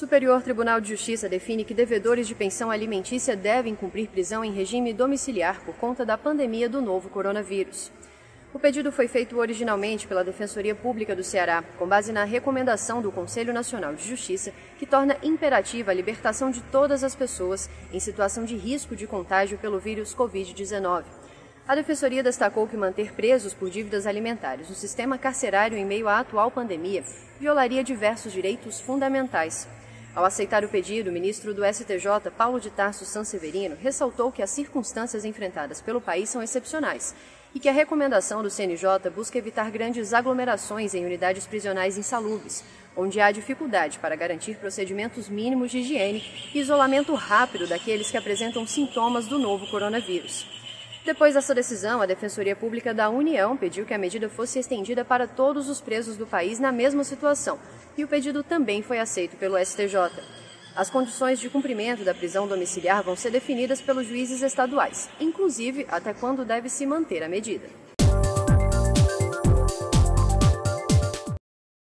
Superior Tribunal de Justiça define que devedores de pensão alimentícia devem cumprir prisão em regime domiciliar por conta da pandemia do novo coronavírus. O pedido foi feito originalmente pela Defensoria Pública do Ceará, com base na recomendação do Conselho Nacional de Justiça, que torna imperativa a libertação de todas as pessoas em situação de risco de contágio pelo vírus Covid-19. A Defensoria destacou que manter presos por dívidas alimentares no sistema carcerário em meio à atual pandemia violaria diversos direitos fundamentais. Ao aceitar o pedido, o ministro do STJ, Paulo de Tarso Sanseverino, ressaltou que as circunstâncias enfrentadas pelo país são excepcionais e que a recomendação do CNJ busca evitar grandes aglomerações em unidades prisionais insalubres, onde há dificuldade para garantir procedimentos mínimos de higiene e isolamento rápido daqueles que apresentam sintomas do novo coronavírus. Depois dessa decisão, a Defensoria Pública da União pediu que a medida fosse estendida para todos os presos do país na mesma situação, e o pedido também foi aceito pelo STJ. As condições de cumprimento da prisão domiciliar vão ser definidas pelos juízes estaduais, inclusive até quando deve se manter a medida.